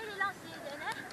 elle est lancée,